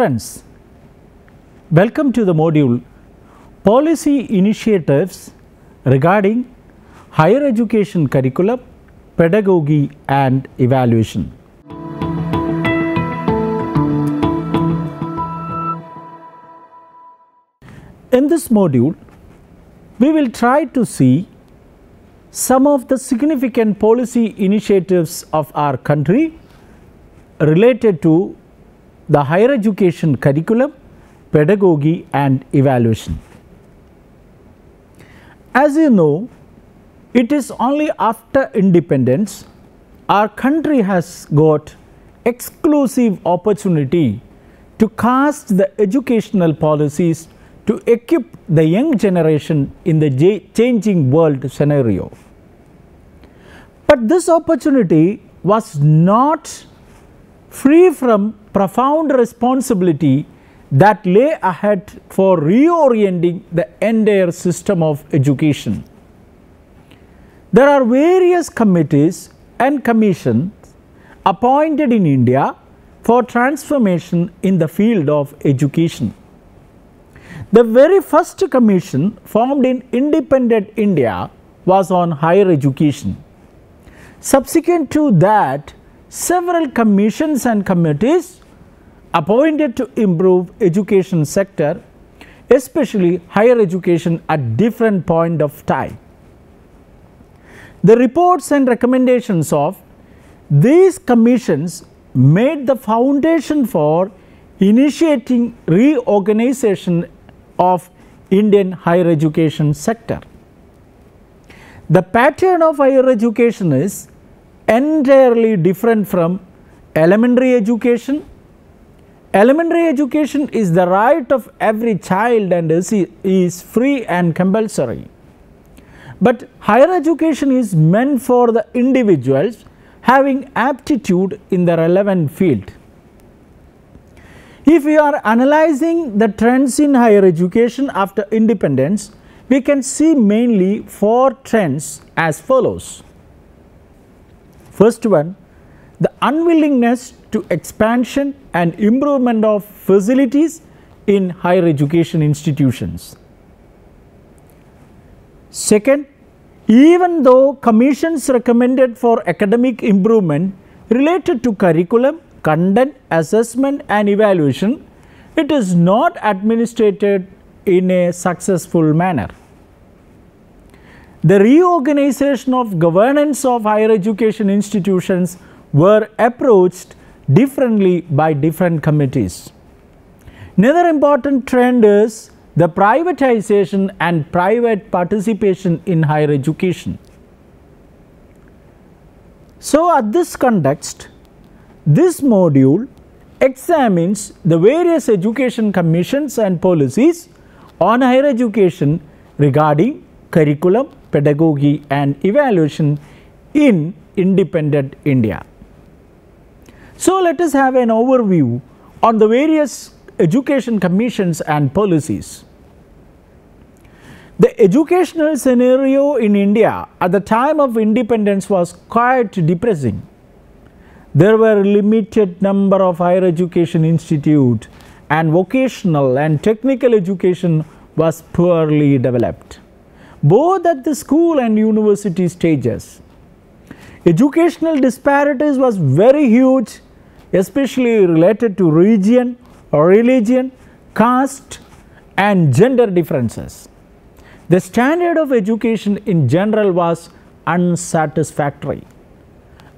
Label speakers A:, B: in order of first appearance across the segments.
A: Friends, welcome to the module Policy Initiatives regarding Higher Education Curriculum, Pedagogy and Evaluation. In this module, we will try to see some of the significant policy initiatives of our country related to the higher education curriculum, pedagogy and evaluation. As you know, it is only after independence our country has got exclusive opportunity to cast the educational policies to equip the young generation in the changing world scenario. But this opportunity was not free from profound responsibility that lay ahead for reorienting the entire system of education. There are various committees and commissions appointed in India for transformation in the field of education. The very first commission formed in independent India was on higher education. Subsequent to that, several commissions and committees appointed to improve education sector, especially higher education at different point of time. The reports and recommendations of these commissions made the foundation for initiating reorganization of Indian higher education sector. The pattern of higher education is entirely different from elementary education. Elementary education is the right of every child and is, free and compulsory. But higher education is meant for the individuals having aptitude in the relevant field. If we are analyzing the trends in higher education after independence, we can see mainly four trends as follows. First one, the unwillingness to expansion and improvement of facilities in higher education institutions. Second, even though commissions recommended for academic improvement related to curriculum, content, assessment and evaluation, it is not administered in a successful manner. The reorganization of governance of higher education institutions were approached differently by different committees. Another important trend is the privatization and private participation in higher education. So, at this context, this module examines the various education commissions and policies on higher education regarding curriculum, pedagogy and evaluation in independent India. So, let us have an overview on the various education commissions and policies. The educational scenario in India at the time of independence was quite depressing. There were limited number of higher education institutes and vocational and technical education was poorly developed both at the school and university stages. Educational disparities was very huge especially related to region, religion, caste and gender differences. The standard of education in general was unsatisfactory.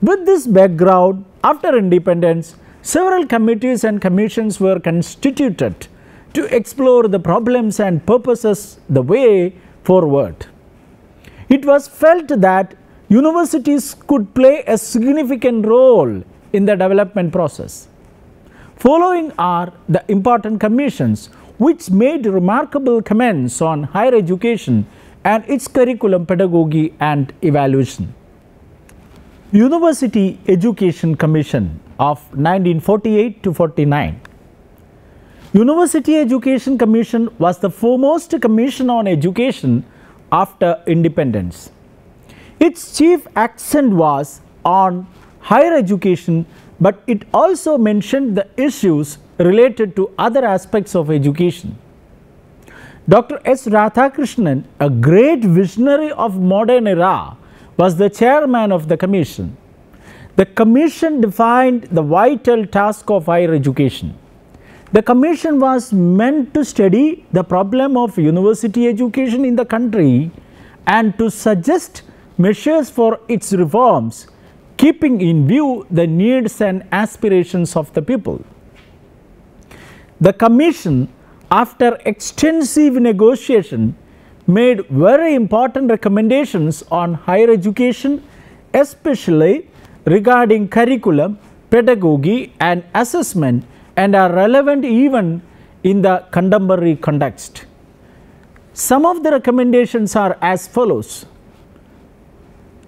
A: With this background after independence several committees and commissions were constituted to explore the problems and purposes the way forward. It was felt that universities could play a significant role in the development process. Following are the important commissions which made remarkable comments on higher education and its curriculum pedagogy and evaluation. University Education Commission of 1948 to 49 University Education Commission was the foremost commission on education after independence. Its chief accent was on higher education but it also mentioned the issues related to other aspects of education. Dr. S. Radhakrishnan, a great visionary of modern era, was the chairman of the commission. The commission defined the vital task of higher education. The commission was meant to study the problem of university education in the country and to suggest measures for its reforms, keeping in view the needs and aspirations of the people. The commission after extensive negotiation made very important recommendations on higher education especially regarding curriculum, pedagogy and assessment and are relevant even in the contemporary context. Some of the recommendations are as follows.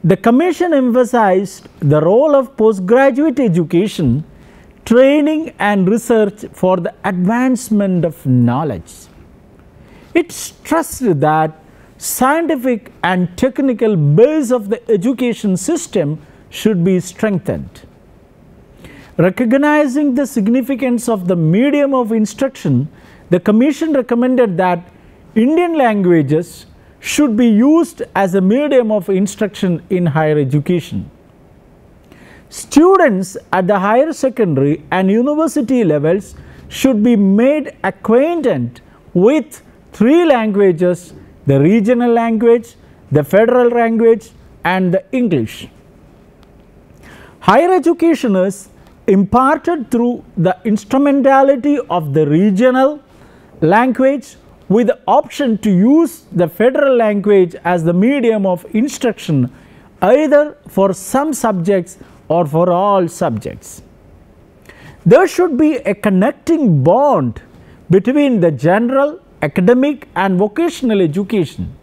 A: The commission emphasized the role of postgraduate education training and research for the advancement of knowledge. It stressed that scientific and technical base of the education system should be strengthened. Recognizing the significance of the medium of instruction, the commission recommended that Indian languages should be used as a medium of instruction in higher education. Students at the higher secondary and university levels should be made acquainted with three languages the regional language, the federal language and the English. Higher education is imparted through the instrumentality of the regional language with the option to use the federal language as the medium of instruction either for some subjects or for all subjects. There should be a connecting bond between the general, academic and vocational education.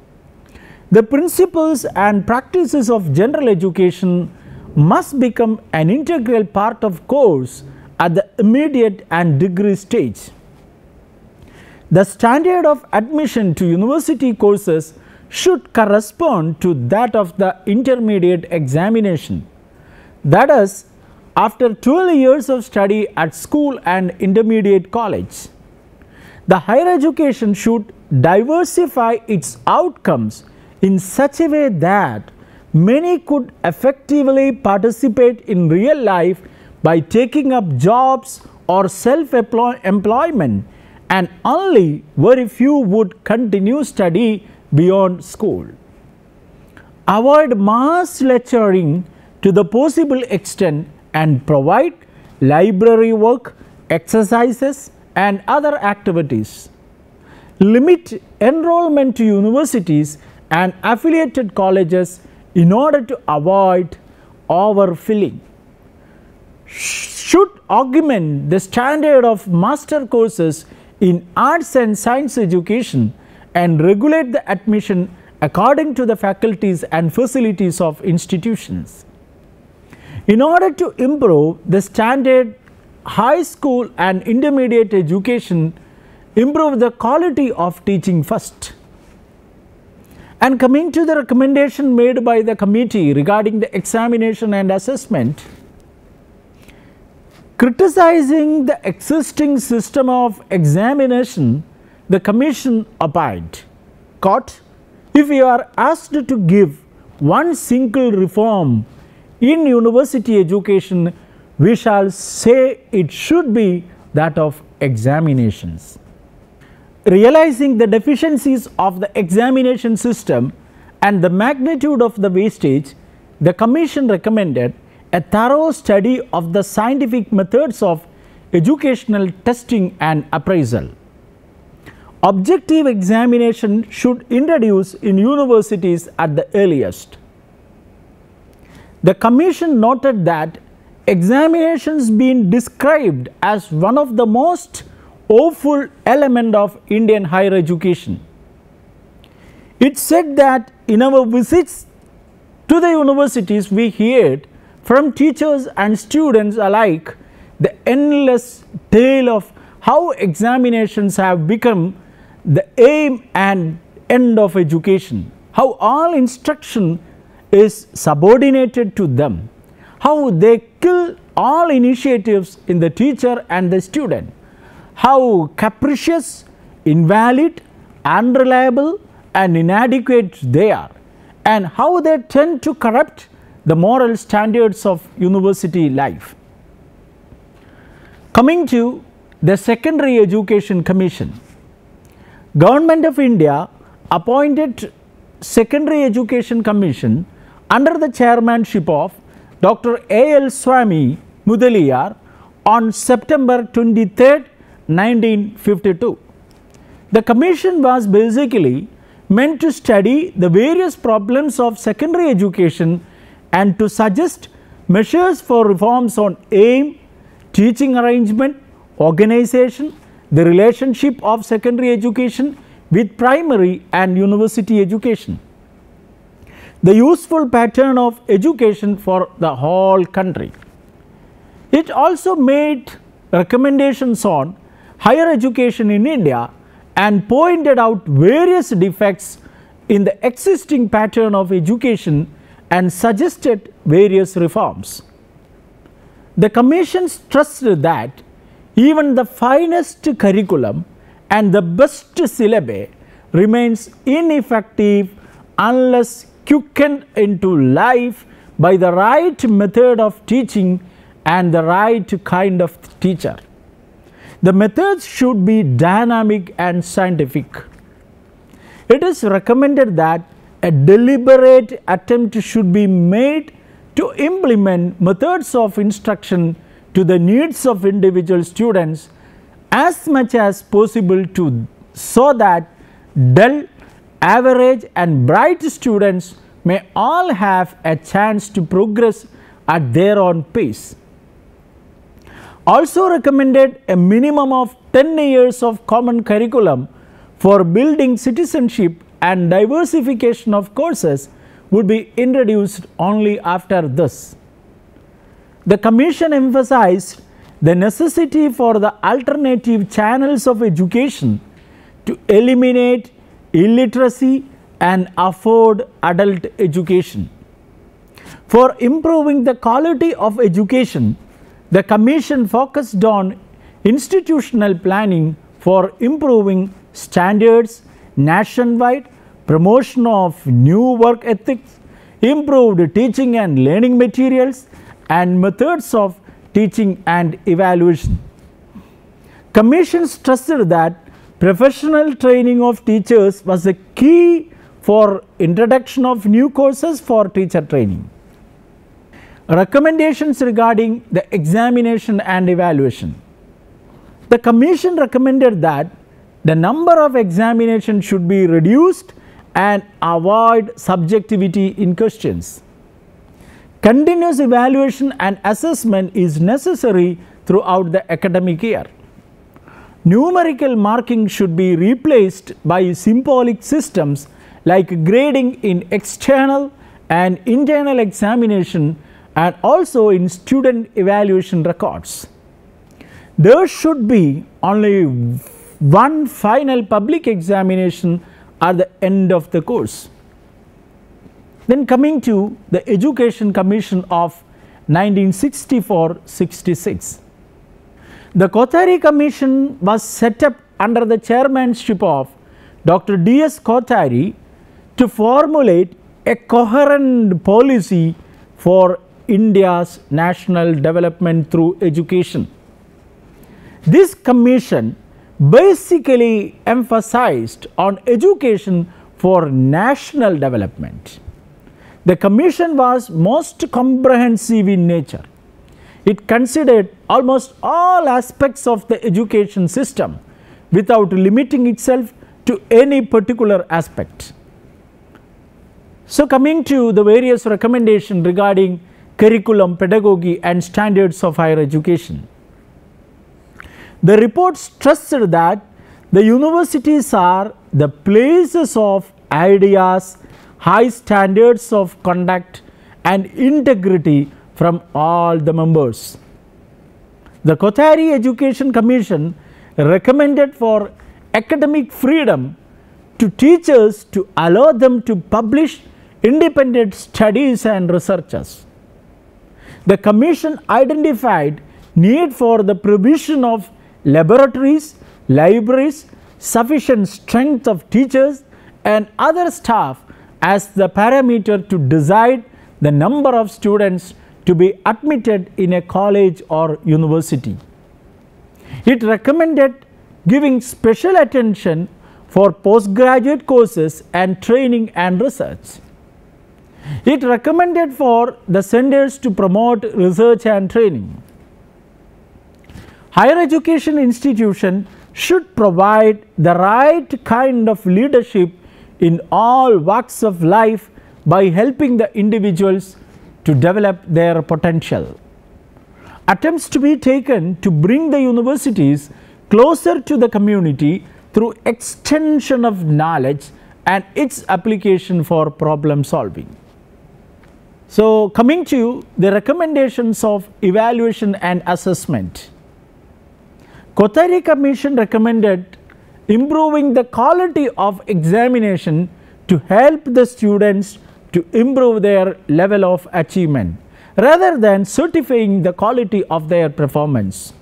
A: The principles and practices of general education must become an integral part of course at the immediate and degree stage. The standard of admission to university courses should correspond to that of the intermediate examination. That is, after 12 years of study at school and intermediate college, the higher education should diversify its outcomes in such a way that many could effectively participate in real life by taking up jobs or self-employment and only very few would continue study beyond school. Avoid mass lecturing to the possible extent and provide library work, exercises and other activities. Limit enrollment to universities and affiliated colleges in order to avoid overfilling. Should augment the standard of master courses in arts and science education and regulate the admission according to the faculties and facilities of institutions. In order to improve the standard high school and intermediate education, improve the quality of teaching first. And coming to the recommendation made by the committee regarding the examination and assessment, criticizing the existing system of examination, the commission opined, quote, if you are asked to give one single reform in university education we shall say it should be that of examinations. Realizing the deficiencies of the examination system and the magnitude of the wastage, the commission recommended a thorough study of the scientific methods of educational testing and appraisal. Objective examination should introduce in universities at the earliest. The commission noted that examinations been described as one of the most awful element of Indian higher education. It said that in our visits to the universities we heard from teachers and students alike the endless tale of how examinations have become the aim and end of education, how all instruction is subordinated to them, how they kill all initiatives in the teacher and the student, how capricious, invalid, unreliable and inadequate they are. And how they tend to corrupt the moral standards of university life. Coming to the Secondary Education Commission, Government of India appointed Secondary Education Commission under the chairmanship of Dr. A. L. Swami Mudaliar on September 23, 1952. The commission was basically meant to study the various problems of secondary education and to suggest measures for reforms on aim, teaching arrangement, organization, the relationship of secondary education with primary and university education. The useful pattern of education for the whole country. It also made recommendations on higher education in India and pointed out various defects in the existing pattern of education and suggested various reforms. The commission stressed that even the finest curriculum and the best syllabi remains ineffective unless quickened into life by the right method of teaching and the right kind of teacher. The methods should be dynamic and scientific. It is recommended that a deliberate attempt should be made to implement methods of instruction to the needs of individual students as much as possible to so that dull, average and bright students may all have a chance to progress at their own pace. Also recommended a minimum of 10 years of common curriculum for building citizenship and diversification of courses would be introduced only after this. The commission emphasized the necessity for the alternative channels of education to eliminate illiteracy and afford adult education. For improving the quality of education, the commission focused on institutional planning for improving standards nationwide, promotion of new work ethics, improved teaching and learning materials and methods of teaching and evaluation. Commission stressed that professional training of teachers was a key for introduction of new courses for teacher training. Recommendations regarding the examination and evaluation. The commission recommended that the number of examinations should be reduced and avoid subjectivity in questions. Continuous evaluation and assessment is necessary throughout the academic year. Numerical marking should be replaced by symbolic systems like grading in external and internal examination and also in student evaluation records. There should be only one final public examination at the end of the course. Then coming to the Education Commission of 1964-66. The Kothari Commission was set up under the chairmanship of Dr. D.S. Kothari to formulate a coherent policy for India's national development through education. This commission basically emphasized on education for national development. The commission was most comprehensive in nature. It considered almost all aspects of the education system without limiting itself to any particular aspect. So, coming to the various recommendations regarding curriculum, pedagogy and standards of higher education. The report stressed that the universities are the places of ideas, high standards of conduct and integrity from all the members. The Kothari Education Commission recommended for academic freedom to teachers to allow them to publish independent studies and researches. The commission identified need for the provision of laboratories, libraries, sufficient strength of teachers and other staff as the parameter to decide the number of students to be admitted in a college or university. It recommended giving special attention for postgraduate courses and training and research. It recommended for the centers to promote research and training. Higher education institution should provide the right kind of leadership in all walks of life by helping the individuals to develop their potential. Attempts to be taken to bring the universities closer to the community through extension of knowledge and its application for problem solving. So, coming to the recommendations of evaluation and assessment. Kothari Commission recommended improving the quality of examination to help the students to improve their level of achievement rather than certifying the quality of their performance.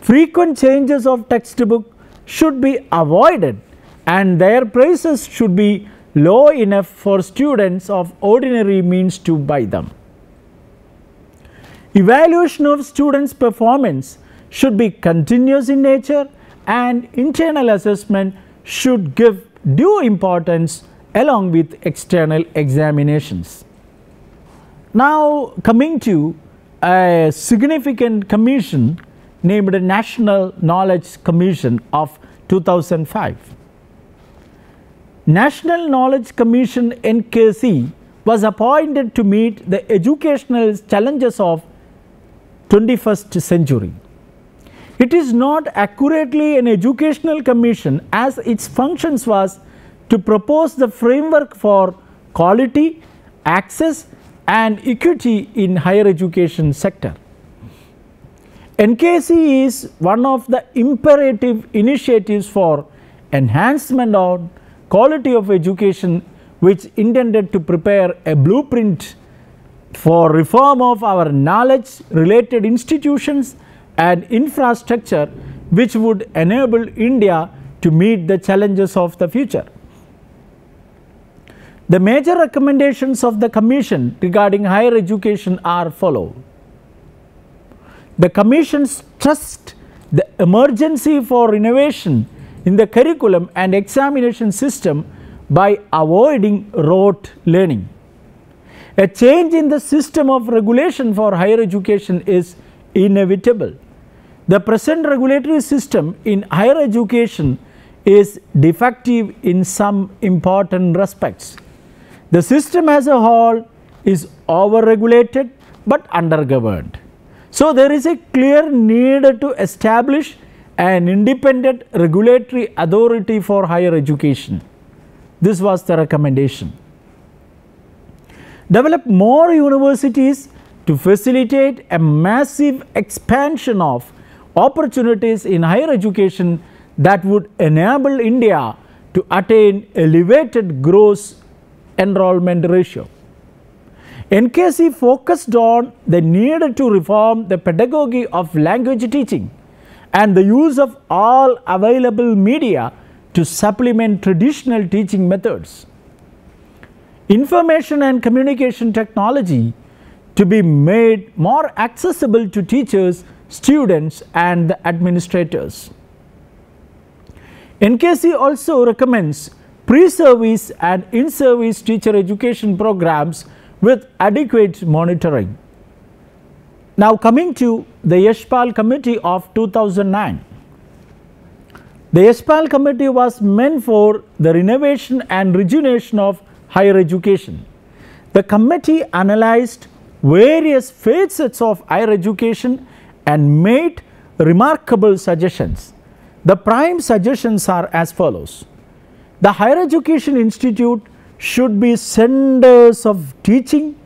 A: Frequent changes of textbook should be avoided and their prices should be low enough for students of ordinary means to buy them. Evaluation of students' performance should be continuous in nature and internal assessment should give due importance along with external examinations. Now coming to a significant commission named National Knowledge Commission of 2005. National Knowledge Commission NKC was appointed to meet the educational challenges of 21st century. It is not accurately an educational commission as its functions was to propose the framework for quality, access and equity in higher education sector. NKC is one of the imperative initiatives for enhancement on quality of education which intended to prepare a blueprint for reform of our knowledge related institutions and infrastructure which would enable India to meet the challenges of the future. The major recommendations of the commission regarding higher education are follow. The commission stressed the emergency for innovation in the curriculum and examination system by avoiding rote learning. A change in the system of regulation for higher education is inevitable. The present regulatory system in higher education is defective in some important respects. The system as a whole is over-regulated but under-governed. So, there is a clear need to establish an independent regulatory authority for higher education. This was the recommendation. Develop more universities to facilitate a massive expansion of opportunities in higher education that would enable India to attain elevated gross enrollment ratio. NKC focused on the need to reform the pedagogy of language teaching and the use of all available media to supplement traditional teaching methods. Information and communication technology to be made more accessible to teachers, students and the administrators. NKC also recommends pre-service and in-service teacher education programs with adequate monitoring. Now coming to the Yashpal committee of 2009. The Yashpal committee was meant for the renovation and rejuvenation of higher education. The committee analyzed various facets of higher education and made remarkable suggestions. The prime suggestions are as follows. The higher education institute should be centers of teaching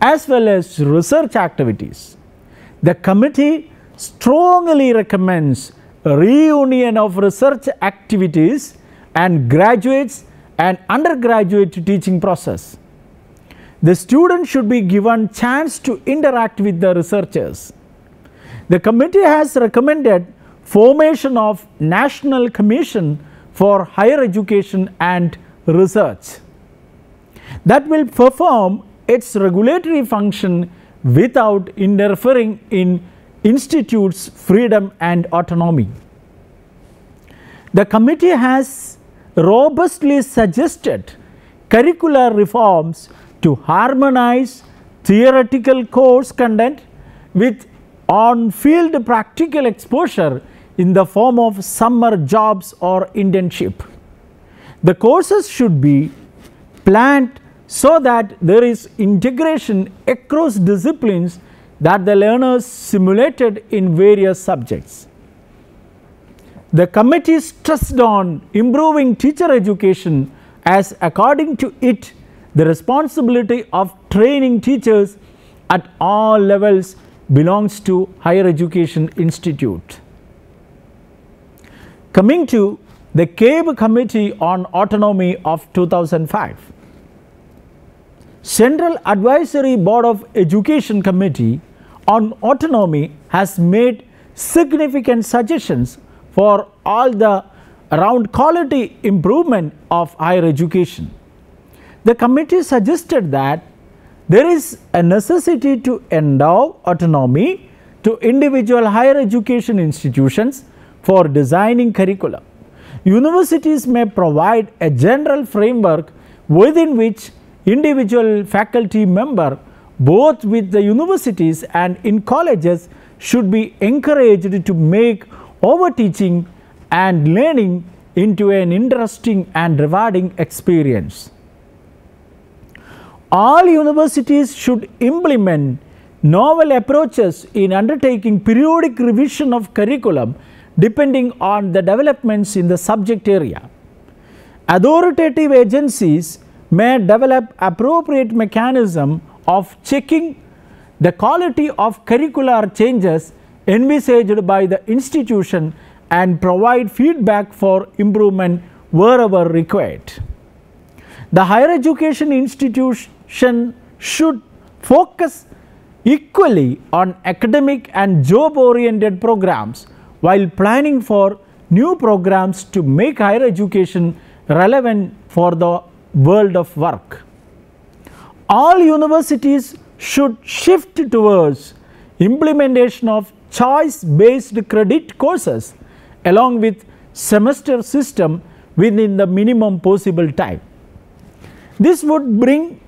A: as well as research activities. The committee strongly recommends reunion of research activities and graduates and undergraduate teaching process. The students should be given chance to interact with the researchers. The committee has recommended formation of National Commission for Higher Education and Research that will perform its regulatory function without interfering in institutes freedom and autonomy. The committee has robustly suggested curricular reforms to harmonize theoretical course content with on field practical exposure in the form of summer jobs or internship. The courses should be planned so that there is integration across disciplines that the learners simulated in various subjects. The committee stressed on improving teacher education as according to it the responsibility of training teachers at all levels belongs to higher education institute. Coming to the CABE committee on autonomy of 2005. Central Advisory Board of Education Committee on Autonomy has made significant suggestions for all the around quality improvement of higher education. The committee suggested that there is a necessity to endow autonomy to individual higher education institutions for designing curriculum. Universities may provide a general framework within which individual faculty member both with the universities and in colleges should be encouraged to make overteaching and learning into an interesting and rewarding experience. All universities should implement novel approaches in undertaking periodic revision of curriculum depending on the developments in the subject area. Authoritative agencies may develop appropriate mechanism of checking the quality of curricular changes envisaged by the institution and provide feedback for improvement wherever required. The higher education institution should focus equally on academic and job oriented programs while planning for new programs to make higher education relevant for the world of work. All universities should shift towards implementation of choice based credit courses along with semester system within the minimum possible time. This would bring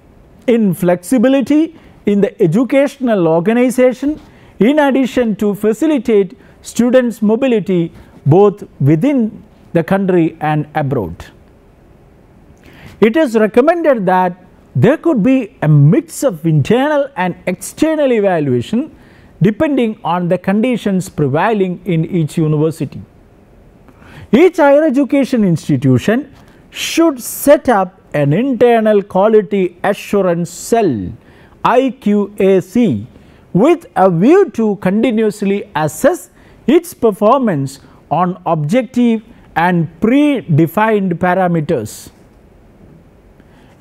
A: in flexibility in the educational organization in addition to facilitate students mobility both within the country and abroad. It is recommended that there could be a mix of internal and external evaluation depending on the conditions prevailing in each university. Each higher education institution should set up an internal quality assurance cell IQAC with a view to continuously assess its performance on objective and predefined parameters.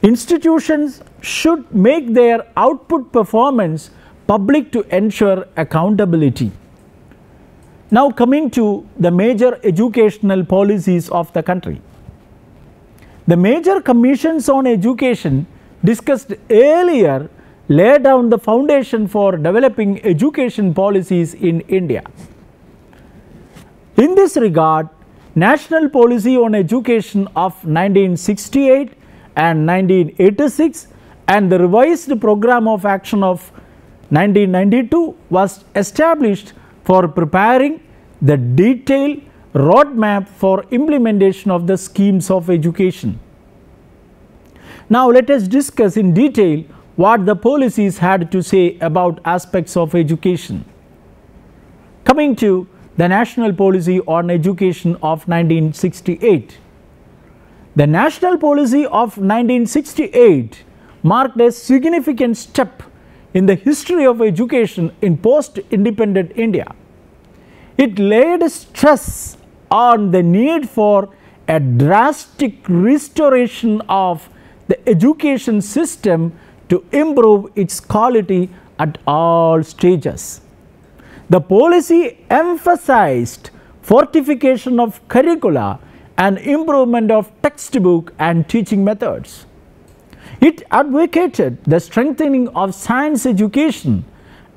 A: Institutions should make their output performance public to ensure accountability. Now coming to the major educational policies of the country. The major commissions on education discussed earlier lay down the foundation for developing education policies in India. In this regard, National Policy on Education of 1968 and 1986 and the revised program of action of 1992 was established for preparing the detailed roadmap for implementation of the schemes of education. Now let us discuss in detail what the policies had to say about aspects of education. Coming to the National Policy on Education of 1968. The national policy of 1968 marked a significant step in the history of education in post independent India. It laid stress on the need for a drastic restoration of the education system to improve its quality at all stages. The policy emphasized fortification of curricula and improvement of textbook and teaching methods. It advocated the strengthening of science education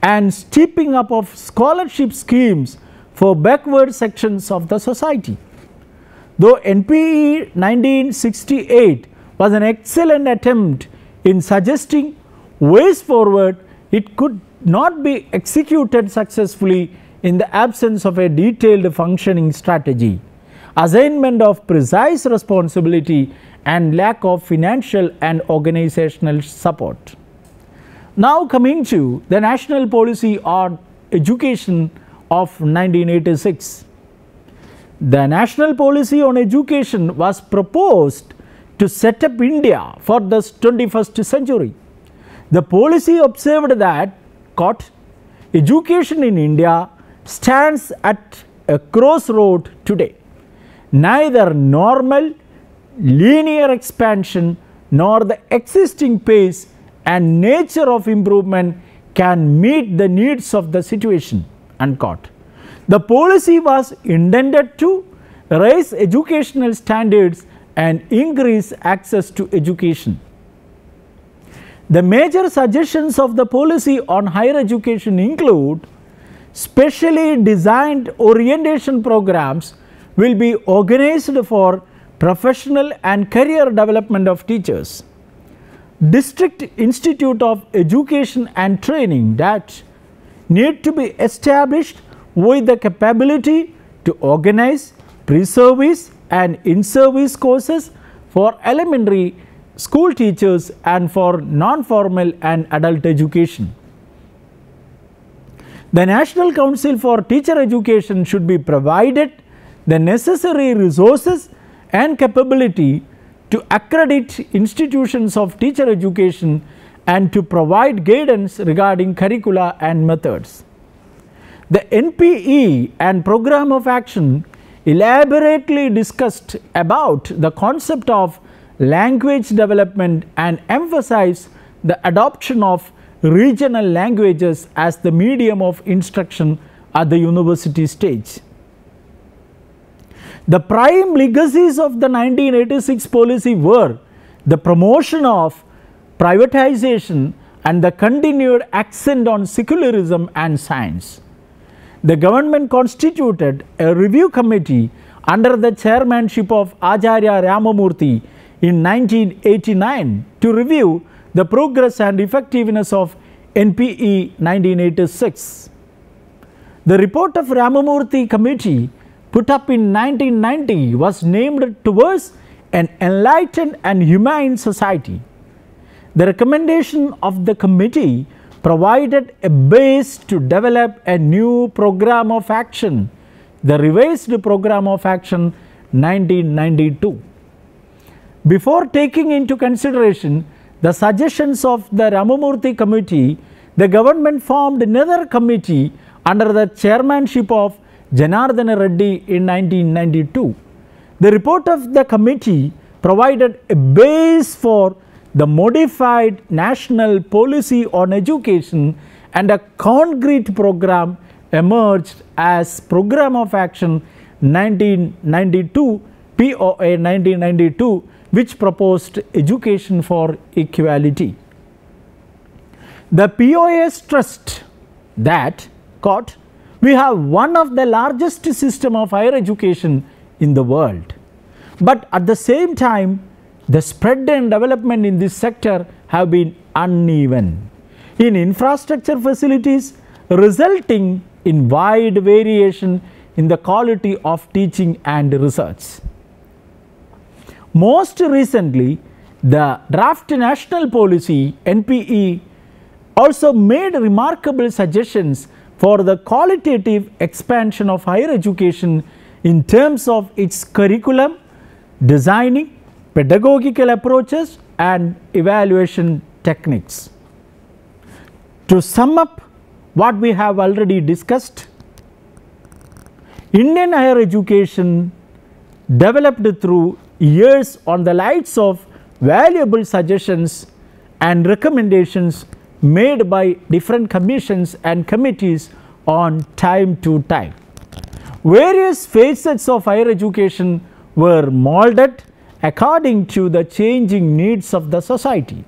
A: and stepping up of scholarship schemes for backward sections of the society. Though NPE 1968 was an excellent attempt in suggesting ways forward, it could not be executed successfully in the absence of a detailed functioning strategy, assignment of precise responsibility and lack of financial and organizational support. Now coming to the national policy on education of 1986. The national policy on education was proposed to set up India for the 21st century. The policy observed that quote, education in India stands at a crossroad today. Neither normal linear expansion nor the existing pace and nature of improvement can meet the needs of the situation unquote. The policy was intended to raise educational standards and increase access to education. The major suggestions of the policy on higher education include specially designed orientation programs will be organized for professional and career development of teachers. District Institute of Education and Training that need to be established with the capability to organize pre-service and in-service courses for elementary school teachers and for non-formal and adult education. The National Council for Teacher Education should be provided the necessary resources and capability to accredit institutions of teacher education and to provide guidance regarding curricula and methods. The NPE and program of action elaborately discussed about the concept of language development and emphasize the adoption of regional languages as the medium of instruction at the university stage. The prime legacies of the 1986 policy were the promotion of privatization and the continued accent on secularism and science. The government constituted a review committee under the chairmanship of Acharya Ramamurthy in 1989 to review the progress and effectiveness of NPE 1986. The report of Ramamurthy committee put up in 1990 was named towards an enlightened and humane society. The recommendation of the committee provided a base to develop a new program of action, the revised program of action 1992. Before taking into consideration the suggestions of the Ramamurthy committee, the government formed another committee under the chairmanship of Janardana Reddy in 1992. The report of the committee provided a base for the modified national policy on education and a concrete program emerged as program of action 1992 POA 1992 which proposed education for equality. The POA stressed that quote we have one of the largest system of higher education in the world but at the same time the spread and development in this sector have been uneven in infrastructure facilities resulting in wide variation in the quality of teaching and research. Most recently, the draft national policy NPE also made remarkable suggestions for the qualitative expansion of higher education in terms of its curriculum, designing, pedagogical approaches and evaluation techniques. To sum up what we have already discussed, Indian higher education developed through years on the lights of valuable suggestions and recommendations made by different commissions and committees on time to time. various facets of higher education were molded according to the changing needs of the society.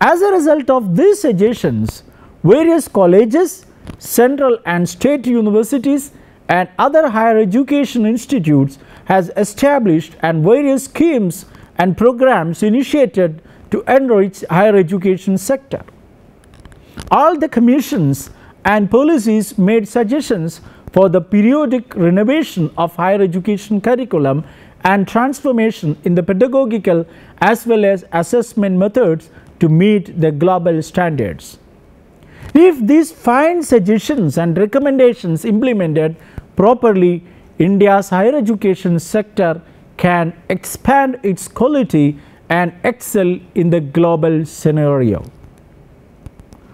A: As a result of these suggestions, various colleges, central and state universities and other higher education institutes has established and various schemes and programs initiated to enrich higher education sector. All the commissions and policies made suggestions for the periodic renovation of higher education curriculum and transformation in the pedagogical as well as assessment methods to meet the global standards. If these fine suggestions and recommendations implemented properly, India's higher education sector can expand its quality and excel in the global scenario.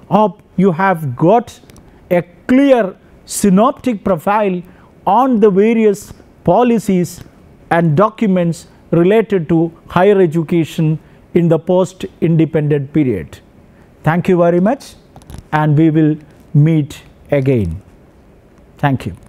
A: Hope you have got a clear synoptic profile on the various policies and documents related to higher education in the post independent period. Thank you very much and we will meet again. Thank you.